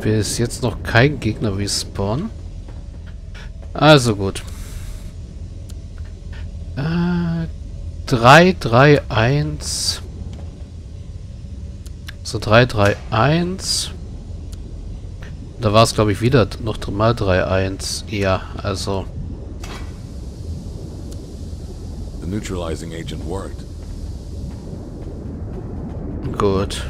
Bis jetzt noch kein Gegner respawn. Also gut. Äh, 3, 3, 1. So, 3, 3, 1. Da war es, glaube ich, wieder noch mal 3, 1. Ja, also... The neutralizing agent worked. Gut.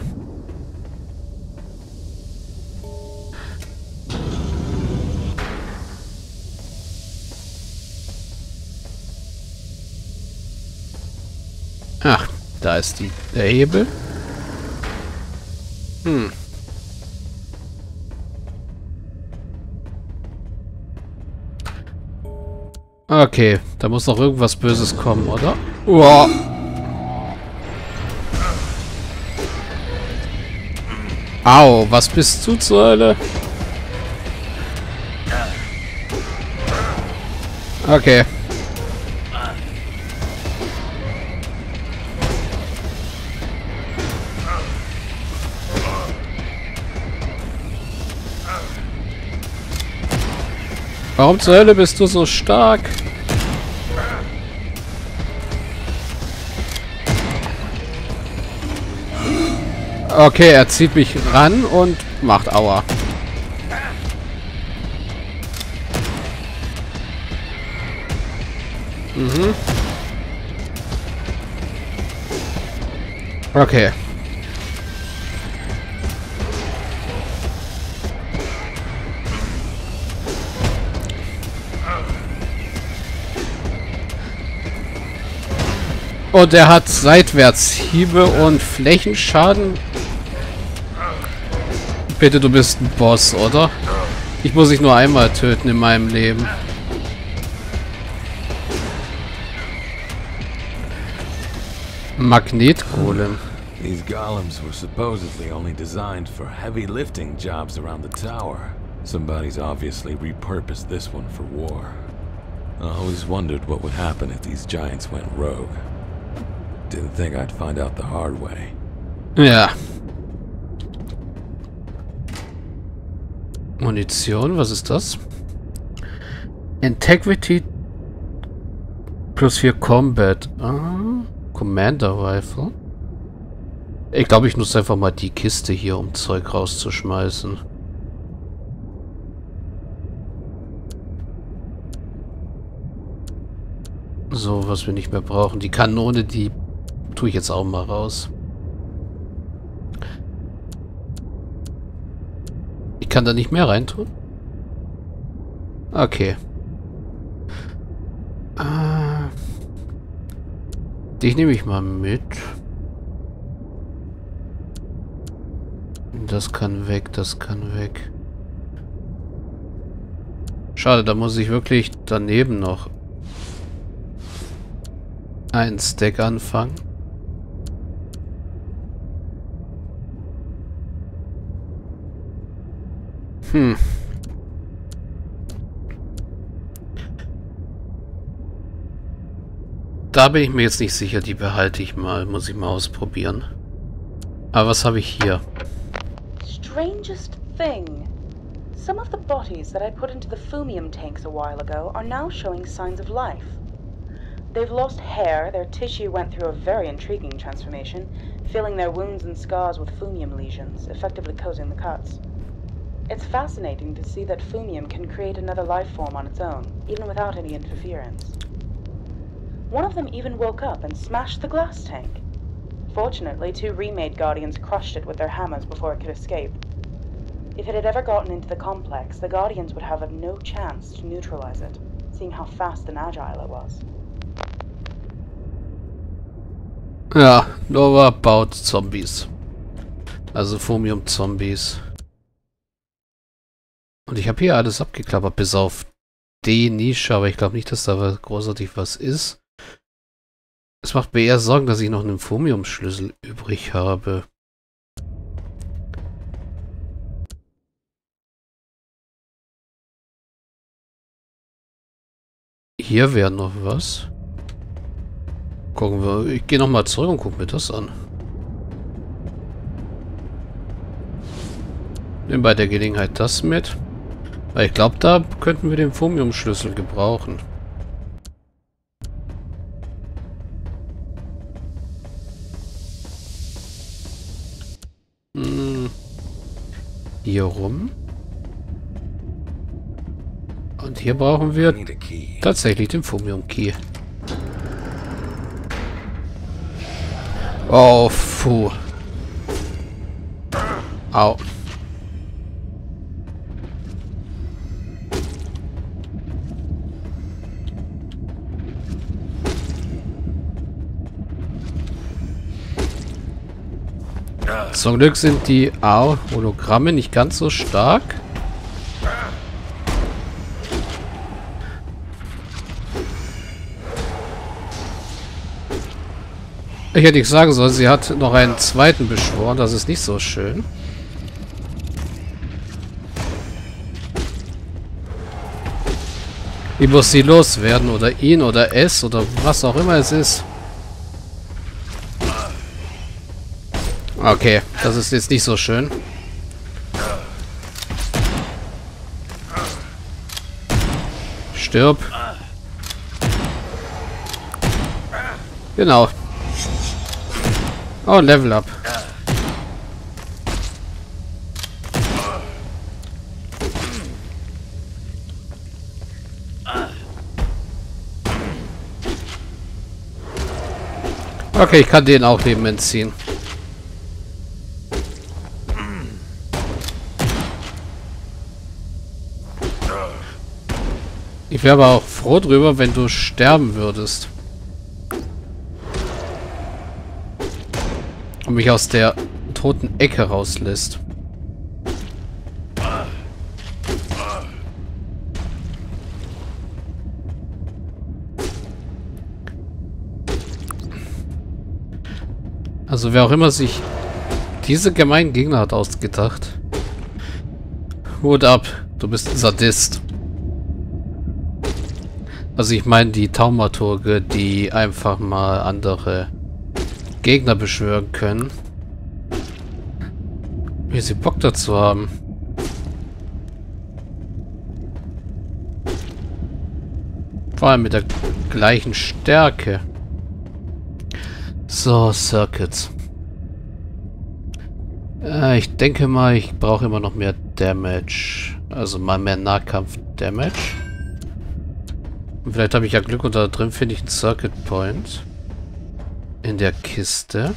Ach, da ist die, der Hebel. Hm. Okay, da muss noch irgendwas Böses kommen, oder? Uah. Au, was bist du zur Hölle? Okay. Warum zur Hölle bist du so stark? Okay, er zieht mich ran und macht Aua. Mhm. Okay. Und er hat Seitwärtshiebe und Flächenschaden. Bitte, du bist ein Boss, oder? Ich muss dich nur einmal töten in meinem Leben. Magnetgolem. These golems were supposedly only designed for heavy lifting jobs around the tower. Somebody's obviously repurposed this one for war. I always wondered what would happen if these giants went rogue. Didn't think I'd find out the hard way. Ja. Munition, was ist das? Integrity plus 4 Combat. Ah, Commander Rifle. Ich glaube, ich nutze einfach mal die Kiste hier, um Zeug rauszuschmeißen. So, was wir nicht mehr brauchen. Die Kanone, die tue ich jetzt auch mal raus. Ich kann da nicht mehr reintun? Okay. Äh, dich nehme ich mal mit. Das kann weg, das kann weg. Schade, da muss ich wirklich daneben noch ein Stack anfangen. Hm. Da bin ich mir jetzt nicht sicher. Die behalte ich mal. Muss ich mal ausprobieren. Aber was habe ich hier? Strangest thing. Some of the bodies that I put into the fumium tanks a while ago are now showing signs of life. They've lost hair, their tissue went through a very intriguing transformation, filling their wounds and scars with fumium lesions, effectively coating the cuts. It's fascinating to see that Fumium can create another life form on its own, even without any interference. One of them even woke up and smashed the glass tank. Fortunately, two remade Guardians crushed it with their hammers before it could escape. If it had ever gotten into the complex, the Guardians would have no chance to neutralize it, seeing how fast and agile it was. Ja, Nova about Zombies. Also Fumium-Zombies. Und ich habe hier alles abgeklappert, bis auf die Nische, aber ich glaube nicht, dass da großartig was ist. Es macht mir eher Sorgen, dass ich noch einen Fumium-Schlüssel übrig habe. Hier wäre noch was. Gucken wir. Ich gehe nochmal zurück und gucke mir das an. Nehmen bei der Gelegenheit das mit. Ich glaube, da könnten wir den Fumium-Schlüssel gebrauchen. Hm. Hier rum. Und hier brauchen wir tatsächlich den Fumium-Key. Oh, puh. Au. Zum Glück sind die A-Hologramme nicht ganz so stark. Ich hätte nicht sagen sollen, sie hat noch einen zweiten beschworen. Das ist nicht so schön. Ich muss sie loswerden oder ihn oder es oder was auch immer es ist. Okay, das ist jetzt nicht so schön. Stirb. Genau. Oh, Level Up. Okay, ich kann den auch Leben entziehen. Ich wäre aber auch froh drüber, wenn du sterben würdest. Und mich aus der toten Ecke rauslässt. Also wer auch immer sich diese gemeinen Gegner hat ausgedacht. Hut ab, du bist ein Sadist. Also ich meine die Taumaturge, die einfach mal andere Gegner beschwören können. Wie sie Bock dazu haben. Vor allem mit der gleichen Stärke. So, Circuits. Äh, ich denke mal, ich brauche immer noch mehr Damage. Also mal mehr Nahkampf-Damage. Und vielleicht habe ich ja Glück und da drin finde ich einen Circuit Point. In der Kiste.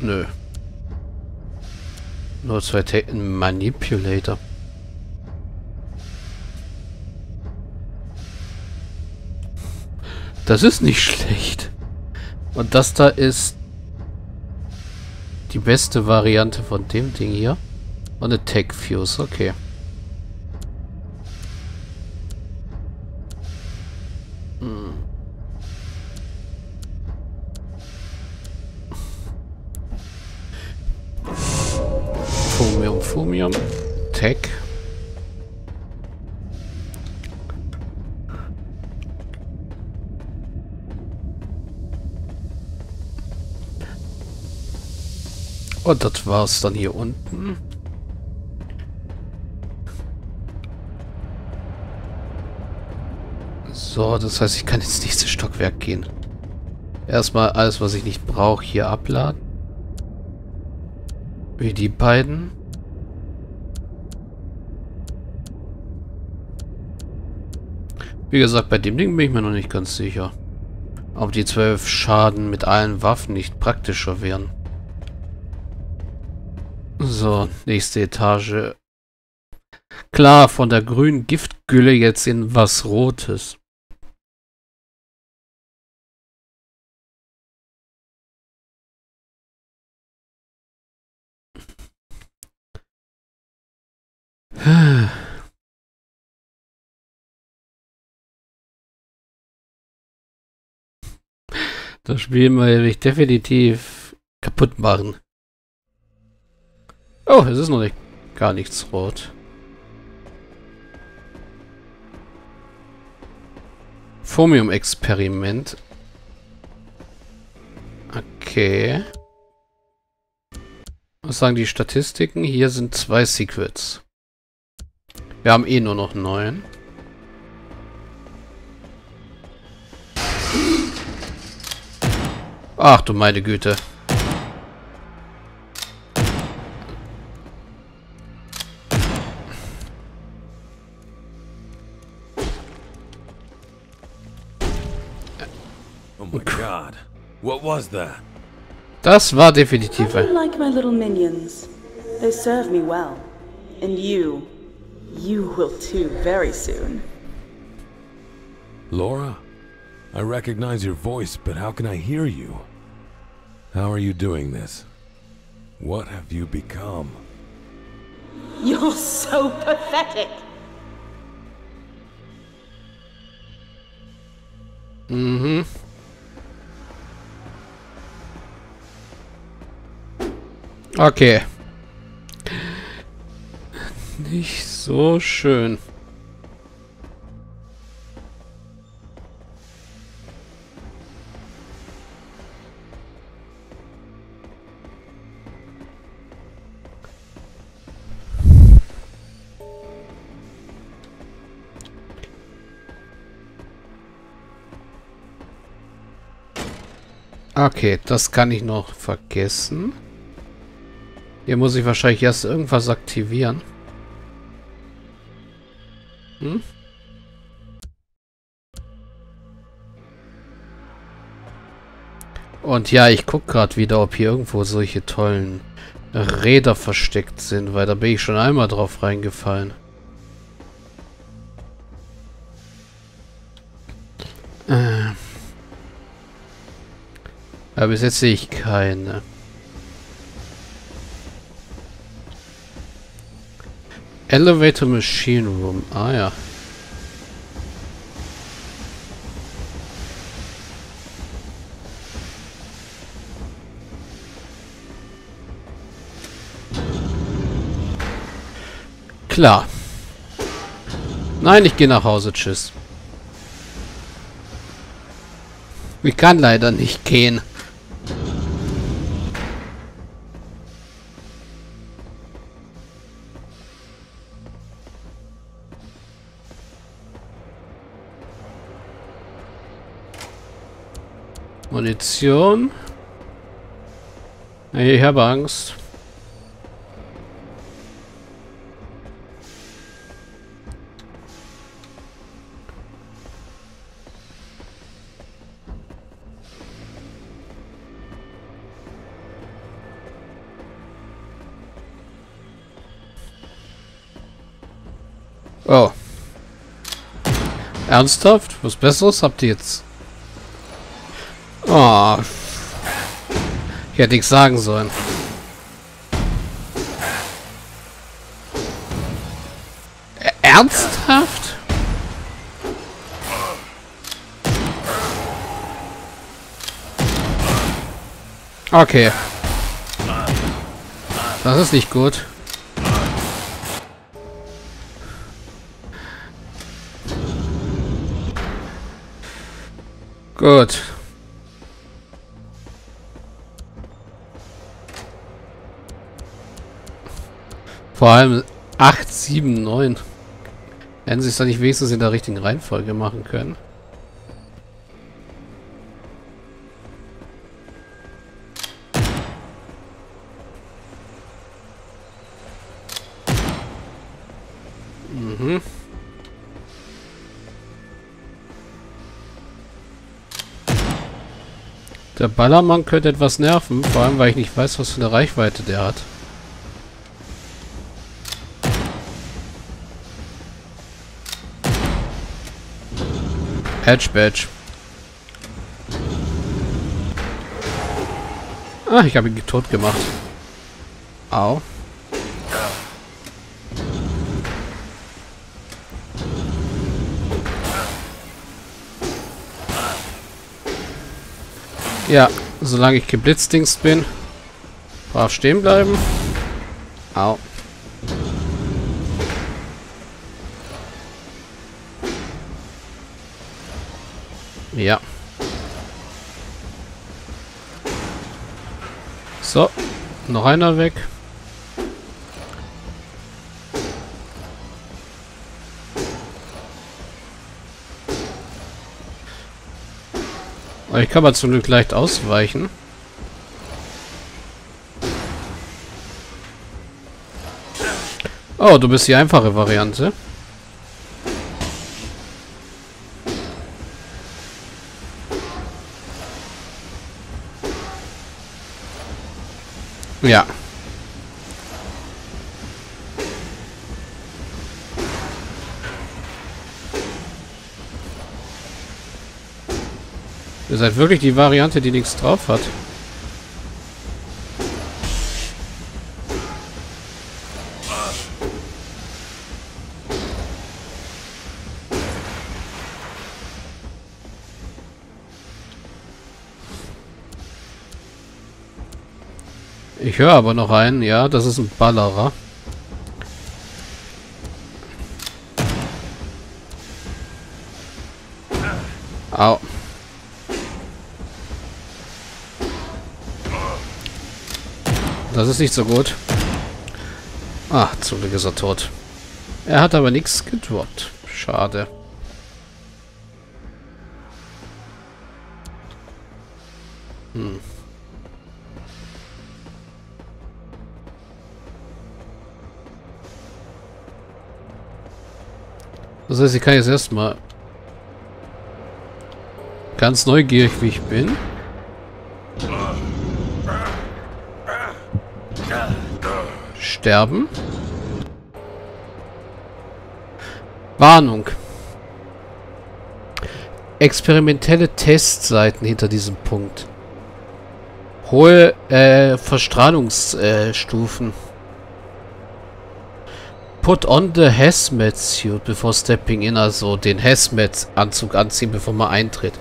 Nö. Nur zwei Taken Manipulator. Das ist nicht schlecht. Und das da ist die beste Variante von dem Ding hier. Und eine Tech Fuse, okay. Fumium. Tech. Und das war's dann hier unten. So, das heißt, ich kann ins nächste Stockwerk gehen. Erstmal alles, was ich nicht brauche, hier abladen. Wie die beiden. Wie gesagt, bei dem Ding bin ich mir noch nicht ganz sicher. Ob die zwölf Schaden mit allen Waffen nicht praktischer wären. So, nächste Etage. Klar, von der grünen Giftgülle jetzt in was Rotes. Das Spiel will ich definitiv kaputt machen. Oh, es ist noch nicht gar nichts rot. Was sagen die Statistiken? Hier sind zwei Secrets. Wir haben eh nur noch neun. Ach du meine Güte. Oh my god. What was that? Das war definitiv I like my little minions. They serve me well. And you, you will too very soon. Laura? I recognize your voice, but how can I hear you? How are you doing this? What have you become? You're so pathetic. Mm-hmm. Okay. Nicht so schön. Okay, das kann ich noch vergessen. Hier muss ich wahrscheinlich erst irgendwas aktivieren. Hm? Und ja, ich gucke gerade wieder, ob hier irgendwo solche tollen Räder versteckt sind, weil da bin ich schon einmal drauf reingefallen. Äh. Aber bis jetzt sehe ich keine. Elevator Machine Room. Ah ja. Klar. Nein, ich gehe nach Hause. Tschüss. Ich kann leider nicht gehen. Munition. Ich habe Angst. Oh. Ernsthaft? Was Besseres habt ihr jetzt? Oh. Ich hätte nichts sagen sollen. Ernsthaft? Okay. Das ist nicht gut. Gut. Vor allem 8, 7, 9. Hätten sie es da nicht wenigstens in der richtigen Reihenfolge machen können. Mhm. Der Ballermann könnte etwas nerven, vor allem weil ich nicht weiß, was für eine Reichweite der hat. Edge Badge. Ah, ich habe ihn tot gemacht. Au. Ja, solange ich geblitzdings bin. Brav stehen bleiben. Au. Ja. So, noch einer weg. Ich kann mal zum Glück leicht ausweichen. Oh, du bist die einfache Variante. Ja. Ihr seid wirklich die Variante, die nichts drauf hat. Ich höre aber noch einen, ja, das ist ein Ballerer. Au. Das ist nicht so gut. Ah, zum Glück ist er tot. Er hat aber nichts gedroppt. Schade. Das heißt, ich kann jetzt erstmal ganz neugierig, wie ich bin. Sterben. Warnung. Experimentelle Testseiten hinter diesem Punkt. Hohe äh, Verstrahlungsstufen. Äh, Put on the Hazmat Suit before stepping in, also den Hazmat Anzug anziehen, bevor man eintritt.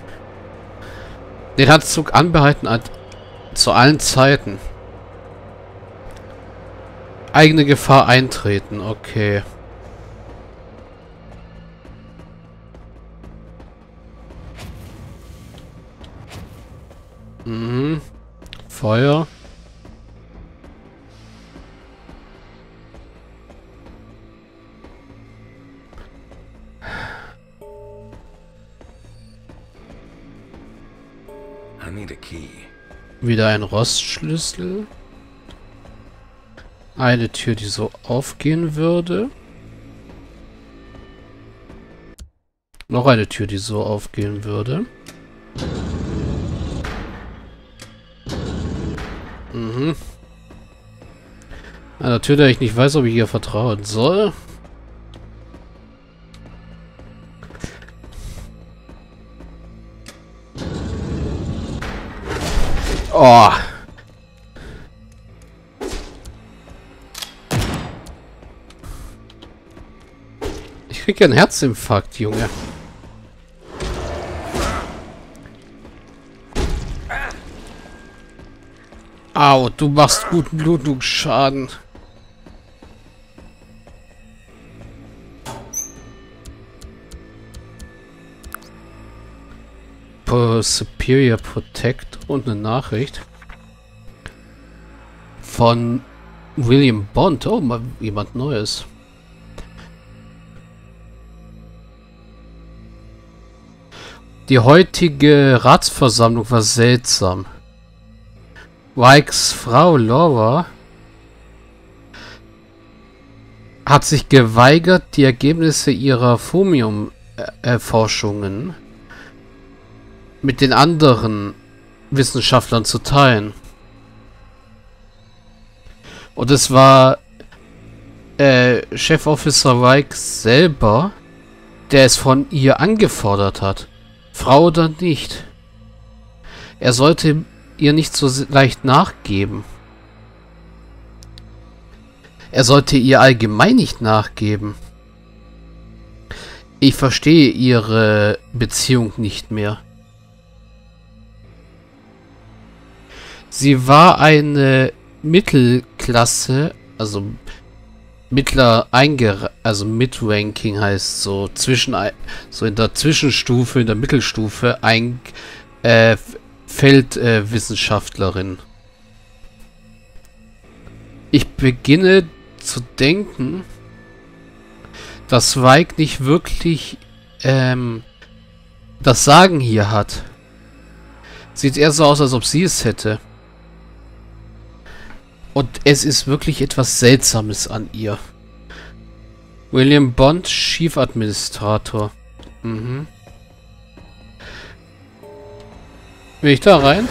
Den Anzug anbehalten an, zu allen Zeiten. Eigene Gefahr eintreten, okay. Mhm. Feuer. Wieder ein Rostschlüssel. Eine Tür, die so aufgehen würde. Noch eine Tür, die so aufgehen würde. Mhm. Eine Tür, der ich nicht weiß, ob ich ihr vertrauen soll. Oh. Ich krieg ja einen Herzinfarkt, Junge. Au, du machst guten Blutungsschaden. Superior Protect und eine Nachricht von William Bond. Oh, mal jemand Neues. Die heutige Ratsversammlung war seltsam. Wikes Frau Laura hat sich geweigert, die Ergebnisse ihrer Fumium-Erforschungen mit den anderen Wissenschaftlern zu teilen. Und es war äh, Chefofficer Reich selber, der es von ihr angefordert hat. Frau oder nicht. Er sollte ihr nicht so leicht nachgeben. Er sollte ihr allgemein nicht nachgeben. Ich verstehe ihre Beziehung nicht mehr. Sie war eine Mittelklasse, also mittler einge also Mid-Ranking heißt so zwischen so in der Zwischenstufe, in der Mittelstufe ein äh, Feldwissenschaftlerin. Äh, ich beginne zu denken, dass Weig nicht wirklich ähm, das Sagen hier hat. Sieht eher so aus, als ob sie es hätte. Und es ist wirklich etwas Seltsames an ihr. William Bond, Chief Administrator. Mhm. Will ich da rein?